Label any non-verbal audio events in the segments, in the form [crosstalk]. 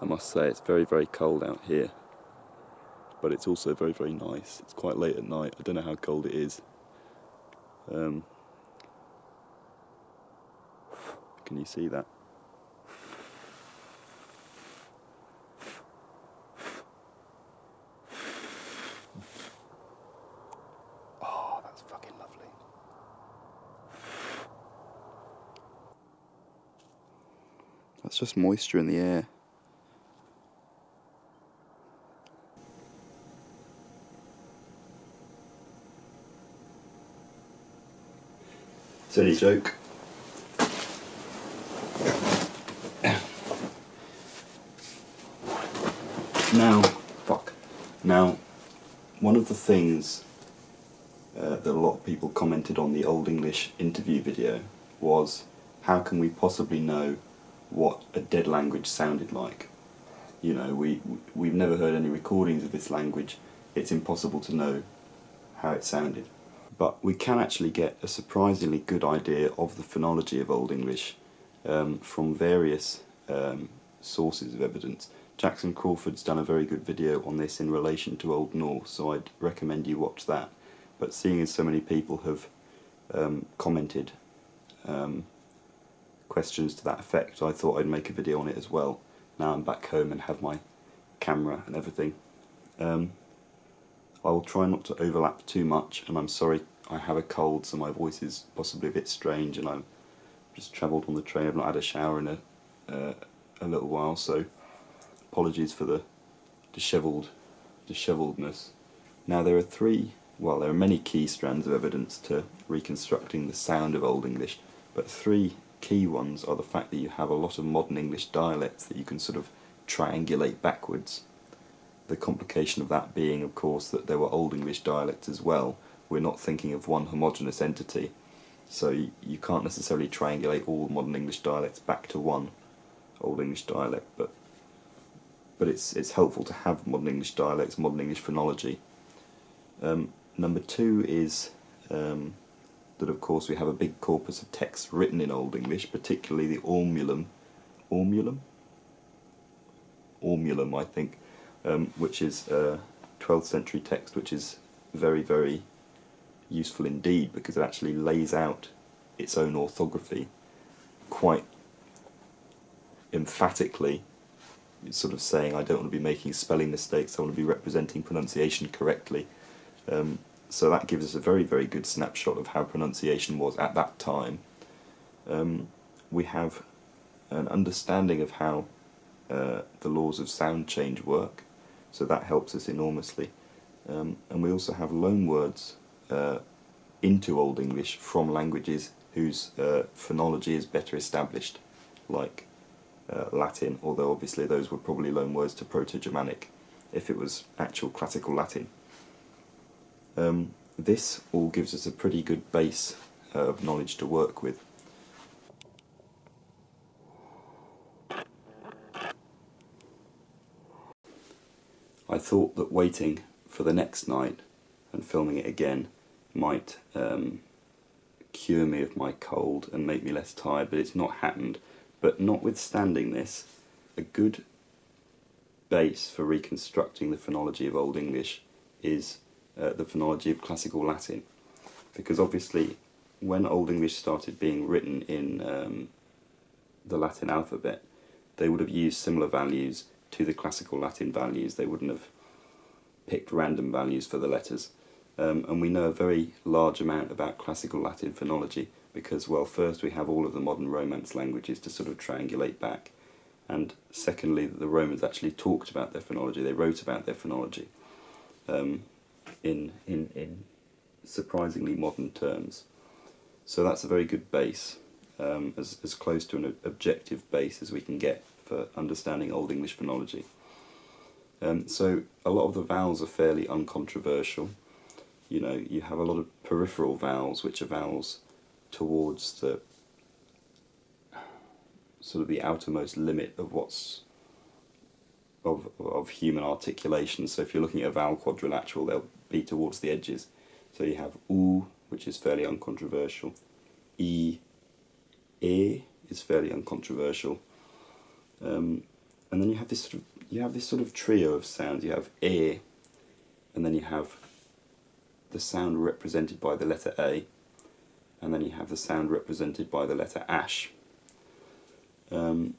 I must say it's very, very cold out here. But it's also very, very nice. It's quite late at night. I don't know how cold it is. Um, can you see that? Oh, that's fucking lovely. That's just moisture in the air. Silly joke. Now, fuck. Now, one of the things uh, that a lot of people commented on the Old English interview video was how can we possibly know what a dead language sounded like? You know, we, we've never heard any recordings of this language. It's impossible to know how it sounded. But we can actually get a surprisingly good idea of the phonology of Old English um, from various um, sources of evidence. Jackson Crawford's done a very good video on this in relation to Old Norse, so I'd recommend you watch that. But seeing as so many people have um, commented um, questions to that effect, I thought I'd make a video on it as well. Now I'm back home and have my camera and everything. Um, I will try not to overlap too much, and I'm sorry I have a cold, so my voice is possibly a bit strange, and I've just travelled on the train. I've not had a shower in a uh, a little while, so apologies for the dishevelled dishevelledness. Now there are three, well, there are many key strands of evidence to reconstructing the sound of Old English, but three key ones are the fact that you have a lot of modern English dialects that you can sort of triangulate backwards. The complication of that being, of course, that there were Old English dialects as well. We're not thinking of one homogeneous entity, so you, you can't necessarily triangulate all modern English dialects back to one Old English dialect, but but it's it's helpful to have modern English dialects, modern English phonology. Um, number two is um, that of course we have a big corpus of texts written in Old English, particularly the Ormulum, Ormulum, Ormulum, I think, um, which is a 12th century text, which is very very useful indeed because it actually lays out its own orthography quite emphatically sort of saying I don't want to be making spelling mistakes, I want to be representing pronunciation correctly. Um, so that gives us a very, very good snapshot of how pronunciation was at that time. Um, we have an understanding of how uh, the laws of sound change work, so that helps us enormously. Um, and we also have loan words uh, into Old English from languages whose uh, phonology is better established, like uh, Latin, although obviously those were probably loan words to Proto-Germanic if it was actual classical Latin. Um, this all gives us a pretty good base of knowledge to work with. I thought that waiting for the next night and filming it again might um, cure me of my cold and make me less tired, but it's not happened. But notwithstanding this, a good base for reconstructing the phonology of Old English is uh, the phonology of Classical Latin. Because obviously, when Old English started being written in um, the Latin alphabet, they would have used similar values to the Classical Latin values. They wouldn't have picked random values for the letters. Um, and we know a very large amount about Classical Latin phonology because, well, first we have all of the modern Romance languages to sort of triangulate back, and secondly, the Romans actually talked about their phonology, they wrote about their phonology um, in, in, in surprisingly modern terms. So that's a very good base, um, as, as close to an objective base as we can get for understanding Old English phonology. Um, so a lot of the vowels are fairly uncontroversial. You know, you have a lot of peripheral vowels, which are vowels towards the sort of the outermost limit of what's of of human articulation. So if you're looking at a vowel quadrilateral, they'll be towards the edges. So you have u, which is fairly uncontroversial. E, e is fairly uncontroversial. Um, and then you have this sort of you have this sort of trio of sounds. You have e, and then you have the sound represented by the letter A, and then you have the sound represented by the letter ash. Um,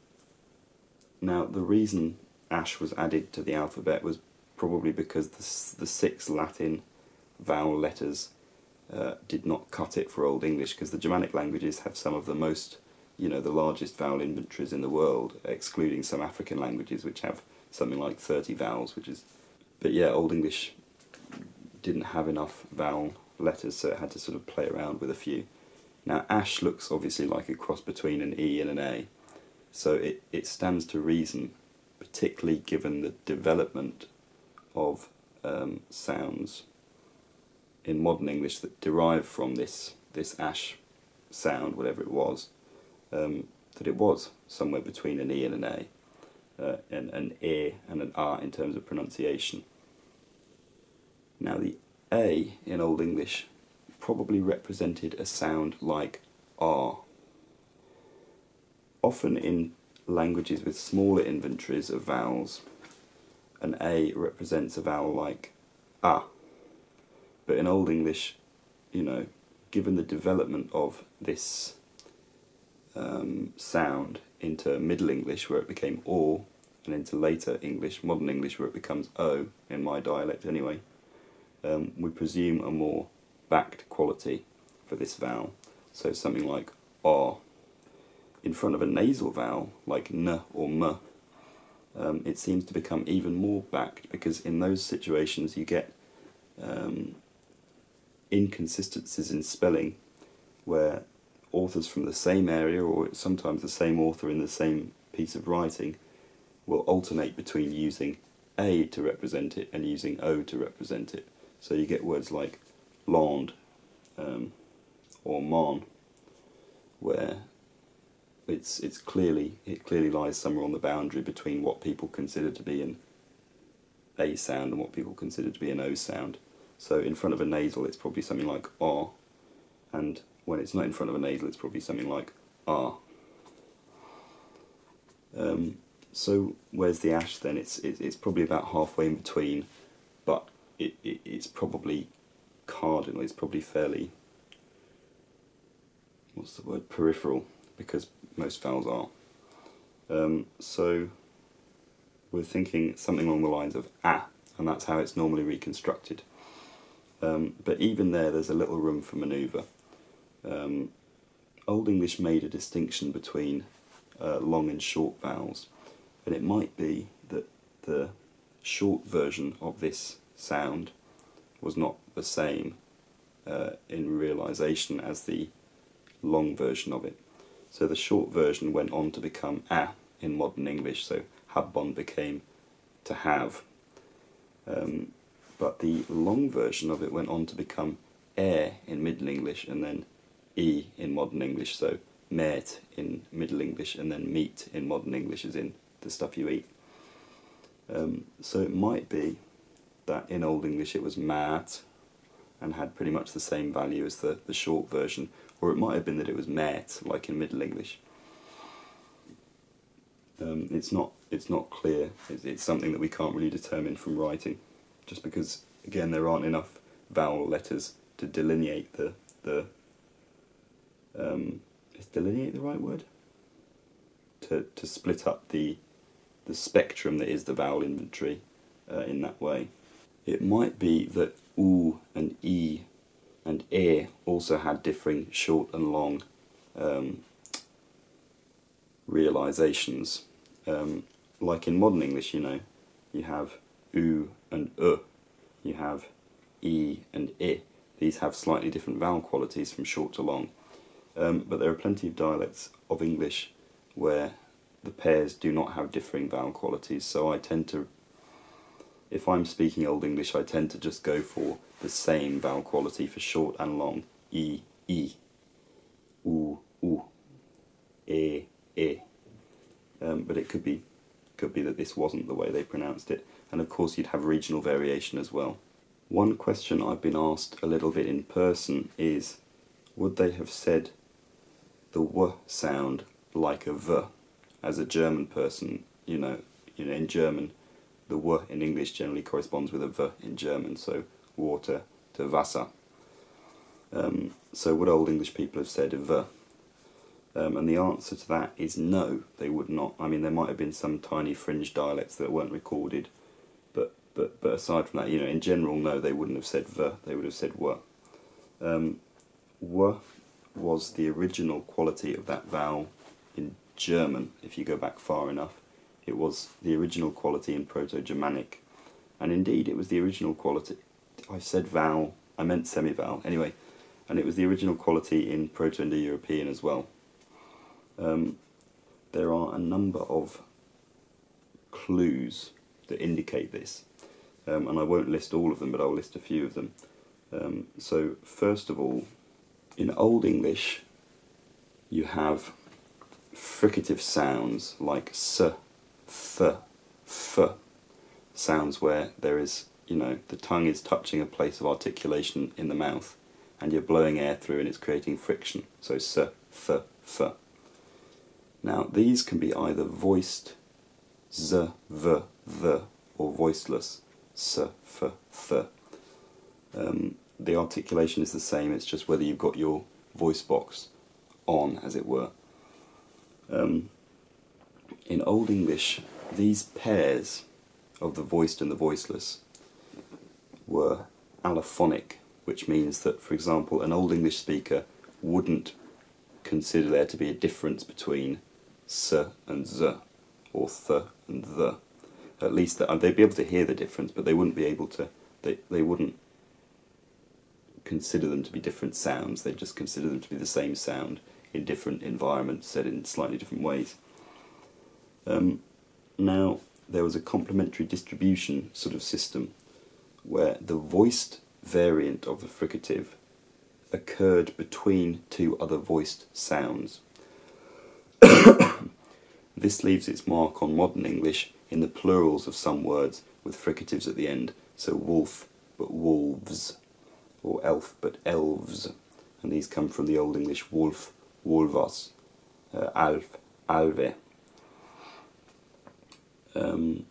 now, the reason ash was added to the alphabet was probably because the, the six Latin vowel letters uh, did not cut it for Old English, because the Germanic languages have some of the most, you know, the largest vowel inventories in the world, excluding some African languages which have something like 30 vowels, which is. But yeah, Old English didn't have enough vowel letters, so it had to sort of play around with a few. Now, ash looks obviously like a cross between an E and an A, so it, it stands to reason, particularly given the development of um, sounds in modern English that derive from this, this ash sound, whatever it was, um, that it was somewhere between an E and an A uh, an, an E and an R in terms of pronunciation. Now the A in Old English probably represented a sound like R. Often in languages with smaller inventories of vowels, an A represents a vowel like A. But in Old English, you know, given the development of this um, sound into Middle English, where it became O, and into later English, modern English, where it becomes O, in my dialect anyway, um, we presume a more backed quality for this vowel. So something like R. In front of a nasal vowel, like N or M, um, it seems to become even more backed because in those situations you get um, inconsistencies in spelling where authors from the same area or sometimes the same author in the same piece of writing will alternate between using A to represent it and using O to represent it. So you get words like land um, or mon, where it's it's clearly it clearly lies somewhere on the boundary between what people consider to be an A sound and what people consider to be an O sound. So in front of a nasal, it's probably something like R, and when it's not in front of a nasal, it's probably something like R. Um, so where's the ash then? It's it's probably about halfway in between, but it, it it's probably cardinal. It's probably fairly what's the word peripheral because most vowels are. Um, so we're thinking something along the lines of ah, and that's how it's normally reconstructed. Um, but even there, there's a little room for manoeuvre. Um, Old English made a distinction between uh, long and short vowels and it might be that the short version of this sound was not the same uh, in realization as the long version of it. So the short version went on to become a in modern English, so habbon became to have. Um, but the long version of it went on to become air in Middle English and then e in modern English, so met in Middle English and then meat in modern English is in the stuff you eat. Um, so it might be that in Old English it was mat and had pretty much the same value as the, the short version, or it might have been that it was met, like in Middle English. Um, it's not it's not clear. It's, it's something that we can't really determine from writing, just because again there aren't enough vowel letters to delineate the the. Um, is delineate the right word? To to split up the the spectrum that is the vowel inventory uh, in that way. It might be that oo and e and e also had differing short and long um, realizations. Um, like in modern English, you know, you have oo and u, you have e and i. These have slightly different vowel qualities from short to long. Um, but there are plenty of dialects of English where the pairs do not have differing vowel qualities, so I tend to, if I'm speaking Old English, I tend to just go for the same vowel quality for short and long. E, E, U, U, E, E. Um, but it could be, could be that this wasn't the way they pronounced it, and of course you'd have regional variation as well. One question I've been asked a little bit in person is, would they have said the W sound like a V? as a German person, you know, you know, in German, the w in English generally corresponds with a v in German, so water to Wasser. Um, so would Old English people have said v? Um, and the answer to that is no, they would not. I mean, there might have been some tiny fringe dialects that weren't recorded, but but but aside from that, you know, in general, no, they wouldn't have said v. They would have said w. Um, w was the original quality of that vowel in German. If you go back far enough, it was the original quality in Proto-Germanic, and indeed, it was the original quality. I said vowel, I meant semi-vowel. Anyway, and it was the original quality in Proto-Indo-European as well. Um, there are a number of clues that indicate this, um, and I won't list all of them, but I'll list a few of them. Um, so, first of all, in Old English, you have fricative sounds like s, th, f, sounds where there is, you know, the tongue is touching a place of articulation in the mouth, and you're blowing air through and it's creating friction. So s, th, f. Now, these can be either voiced z, v, th, or voiceless s, f, th. Um, the articulation is the same, it's just whether you've got your voice box on, as it were. Um, in Old English, these pairs of the voiced and the voiceless were allophonic, which means that, for example, an Old English speaker wouldn't consider there to be a difference between s and z, or th and the. At least uh, they'd be able to hear the difference, but they wouldn't be able to. They they wouldn't consider them to be different sounds. they'd just consider them to be the same sound in different environments, said in slightly different ways. Um, now there was a complementary distribution sort of system where the voiced variant of the fricative occurred between two other voiced sounds. [coughs] This leaves its mark on modern English in the plurals of some words with fricatives at the end, so wolf but wolves, or elf but elves, and these come from the Old English wolf, wolvas, uh, alf, alve. Um,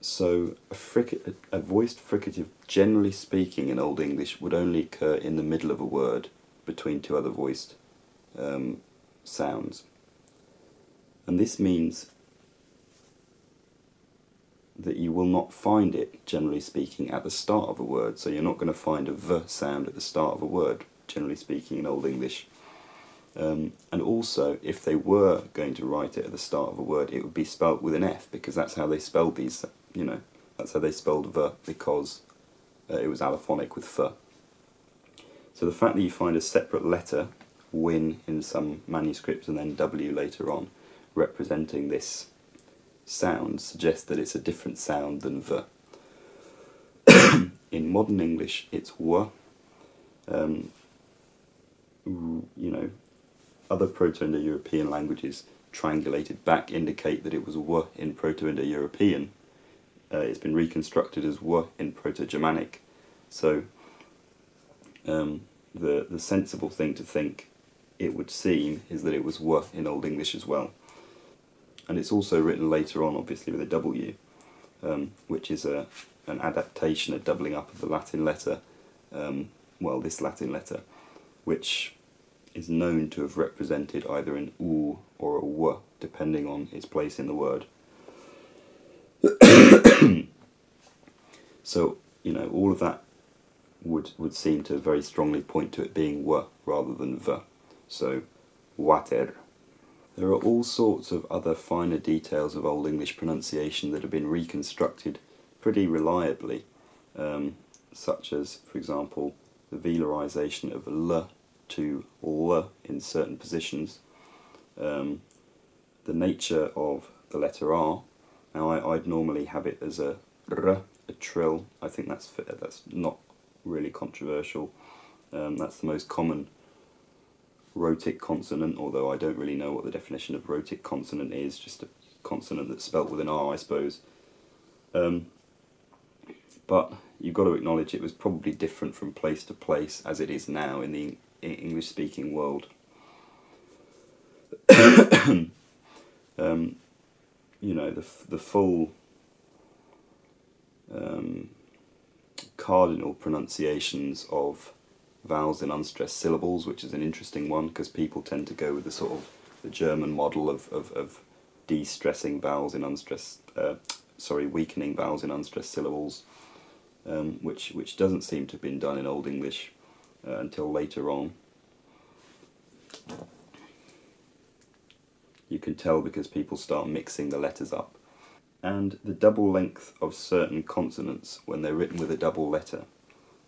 so a, fric- a voiced fricative, generally speaking in Old English, would only occur in the middle of a word between two other voiced um, sounds. And this means that you will not find it, generally speaking, at the start of a word. So you're not going to find a v sound at the start of a word, generally speaking, in Old English. Um, and also, if they were going to write it at the start of a word, it would be spelt with an F, because that's how they spelled these, you know, that's how they spelled v, because uh, it was allophonic with f. So the fact that you find a separate letter, wynn, in some manuscripts and then w later on, representing this sound suggests that it's a different sound than the. [coughs] In modern English, it's w. Um, you know, other Proto-Indo-European languages triangulated back indicate that it was w in Proto-Indo-European. Uh, it's been reconstructed as w in Proto-Germanic. So um, the the sensible thing to think, it would seem, is that it was w in Old English as well and it's also written later on, obviously, with a W, um, which is a an adaptation, a doubling up of the Latin letter, um, well, this Latin letter, which is known to have represented either an U or a W, depending on its place in the word. [coughs] so, you know, all of that would, would seem to very strongly point to it being W rather than V. So, water. There are all sorts of other finer details of Old English pronunciation that have been reconstructed pretty reliably, um, such as, for example, the velarization of l to l in certain positions, um, the nature of the letter r. Now, I, would normally have it as a r, a trill. I think that's that's not really controversial. Um, that's the most common rhotic consonant, although I don't really know what the definition of rhotic consonant is, just a consonant that's spelt with an R, I suppose. Um, but you've got to acknowledge it was probably different from place to place as it is now in the English speaking world. [coughs] um, you know the the full um, cardinal pronunciations of vowels in unstressed syllables, which is an interesting one because people tend to go with the sort of the German model of, of, of de-stressing vowels in unstressed, uh, sorry, weakening vowels in unstressed syllables, um, which which doesn't seem to have been done in Old English uh, until later on. You can tell because people start mixing the letters up. And the double length of certain consonants when they're written with a double letter,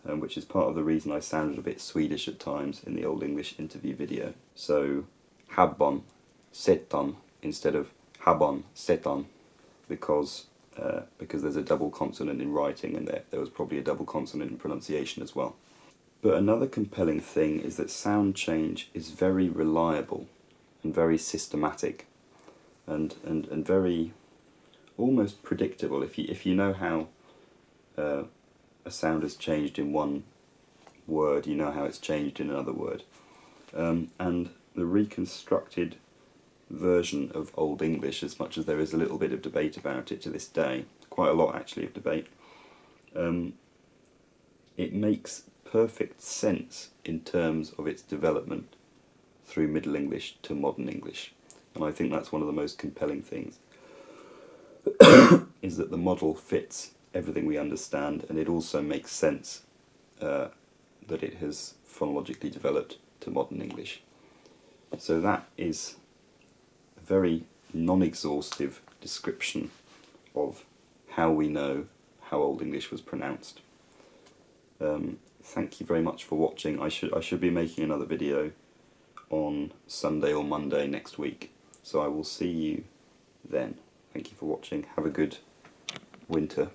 um, which is part of the reason I sounded a bit Swedish at times in the Old English interview video. So, habon, seton, instead of habon, seton, because uh, because there's a double consonant in writing and there, there was probably a double consonant in pronunciation as well. But another compelling thing is that sound change is very reliable and very systematic and, and, and very almost predictable if you, if you know how uh, a sound has changed in one word, you know how it's changed in another word. Um, and the reconstructed version of Old English, as much as there is a little bit of debate about it to this day, quite a lot actually of debate, um, it makes perfect sense in terms of its development through Middle English to Modern English. And I think that's one of the most compelling things, [coughs] is that the model fits everything we understand and it also makes sense uh, that it has phonologically developed to Modern English. So that is a very non-exhaustive description of how we know how Old English was pronounced. Um, thank you very much for watching. I should I should be making another video on Sunday or Monday next week. So I will see you then. Thank you for watching. Have a good winter.